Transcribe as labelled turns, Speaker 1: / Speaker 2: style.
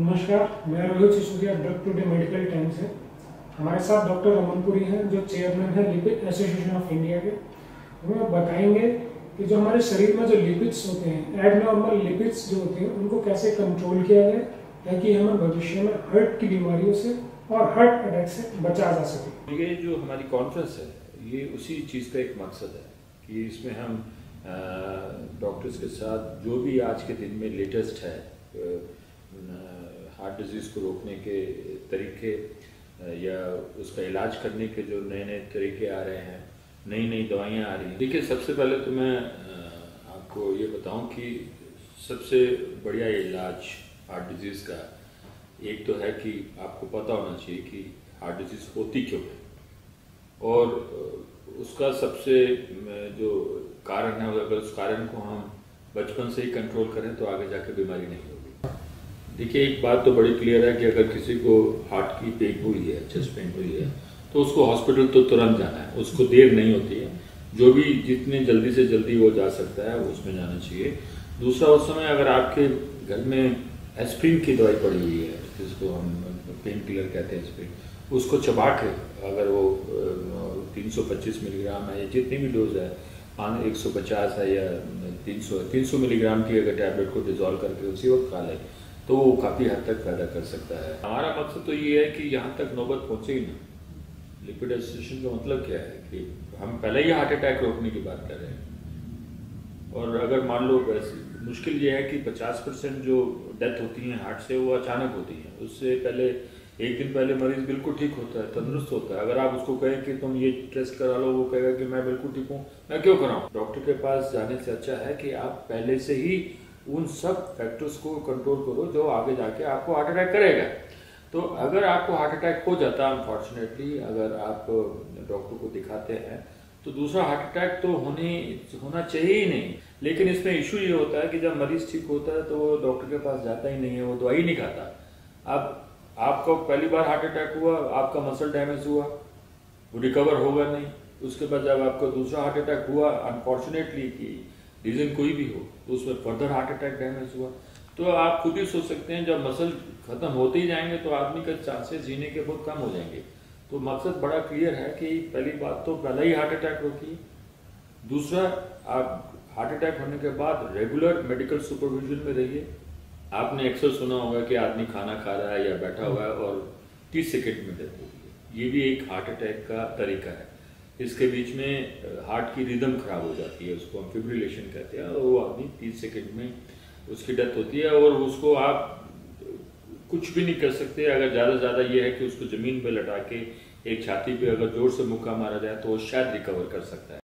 Speaker 1: नमस्कार, मैं Rohit Sisodia drug today medical time से। हमारे साथ डॉक्टर रमनपुरी हैं, जो चेयरमैन है लिपिड एसोसिएशन ऑफ़ इंडिया के। हमें बताएँगे कि जो हमारे शरीर में जो लिपिड्स होते हैं एबनॉर्मल लिपिड्स जो होते हैं, उनको कैसे कंट्रोल किया जाए, ताकि हमें भविष्य में हार्ट की बीमारियों से और हार्ट अटैक से बचा जा सके।
Speaker 2: ये जो हमारी कॉन्फ्रेंस है, ये उसी चीज़ का एक मकसद है, कि इसमें हम डॉक्टर्स के साथ जो भी आज के दिन में लेटेस्ट है डिज़ीज़ को रोकने के तरीके या उसका इलाज करने के जो नए नए तरीके आ रहे हैं नई नई दवाइयाँ आ रही हैं। देखिए, सबसे पहले तो मैं आपको ये बताऊँ कि सबसे बढ़िया इलाज हार्ट डिज़ीज़ का एक तो है कि आपको पता होना चाहिए कि हार्ट डिज़ीज़ होती क्यों है। और उसका सबसे जो कारण है, अगर उस कारण को हम बचपन से ही कंट्रोल करें तो आगे जाकर बीमारी नहीं होगी। देखिए, एक बात तो बड़ी क्लियर है कि अगर किसी को हार्ट की पेन हुई है चेस्ट पेन हुई है तो उसको हॉस्पिटल तो तुरंत जाना है। उसको देर नहीं होती है। जो भी जितने जल्दी से जल्दी वो जा सकता है उसमें जाना चाहिए। दूसरा, उस समय अगर आपके घर में एस्प्रिन की दवाई पड़ी हुई है, जिसको हम पेन किलर कहते हैं एस्प्रिन उसको चबा के अगर वो 325 मिलीग्राम है, या जितनी भी डोज है पाँच एक है या तीन सौ तीन सौ मिलीग्राम की अगर टैबलेट को डिजोल्व करके उसी वक्त खा लें तो वो काफ़ी हद तक पैदा कर सकता है। हमारा मकसद तो ये है कि यहाँ तक नौबत पहुँचे ही ना। लिपिड एसोसिएशन का मतलब क्या है कि हम पहले ही हार्ट अटैक रोकने की बात कर रहे हैं। और अगर मान लो वैसे, मुश्किल ये है कि 50 परसेंट जो डेथ होती है हार्ट से, वो अचानक होती है। उससे पहले, एक दिन पहले मरीज़ बिल्कुल ठीक होता है, तंदुरुस्त होता है। अगर आप उसको कहें कि तुम ये टेस्ट करा लो, वो कहेगा कि मैं बिल्कुल ठीक हूँ। मैं क्यों कराऊँ? डॉक्टर के पास जाने से अच्छा है कि आप पहले से ही उन सब फैक्टर्स को कंट्रोल करो जो आगे जाके आपको हार्ट अटैक करेगा। तो अगर आपको हार्ट अटैक हो जाता है अनफॉर्चुनेटली अगर आप डॉक्टर को दिखाते हैं तो दूसरा हार्ट अटैक तो होने, होना चाहिए ही नहीं। लेकिन इसमें इशू ये होता है कि जब मरीज़ ठीक होता है तो वो डॉक्टर के पास जाता ही नहीं है, वो दवाई नहीं खाता। अब आपको पहली बार हार्ट अटैक हुआ, आपका मसल डैमेज हुआ वो रिकवर होगा नहीं। उसके बाद जब आपको दूसरा हार्ट अटैक हुआ अनफॉर्चुनेटली कि रीजन कोई भी हो तो उसमें फर्दर हार्ट अटैक डैमेज हुआ। तो आप खुद ही सोच सकते हैं, जब मसल खत्म होते ही जाएँगे तो आदमी का चांसेस जीने के बहुत कम हो जाएँगे। तो मकसद बड़ा क्लियर है कि पहली बात तो पहला ही हार्ट अटैक रोकिए दूसरा, आप हार्ट अटैक होने के बाद रेगुलर मेडिकल सुपरविजन में रहिए। आपने अक्सर सुना होगा कि आदमी खाना खा रहा है या बैठा हुआ है और तीस सेकेंड में डेथ होगी ये भी एक हार्ट अटैक का तरीका है। इसके बीच में हार्ट की रिदम खराब हो जाती है उसको हम फिब्रिलेशन कहते हैं। और वो आदमी तीस सेकेंड में उसकी डेथ होती है और उसको आप कुछ भी नहीं कर सकते। अगर ज़्यादा ज़्यादा ये है कि उसको ज़मीन पर लटा के एक छाती पे अगर ज़ोर से मुक्का मारा जाए तो वो शायद रिकवर कर सकता है।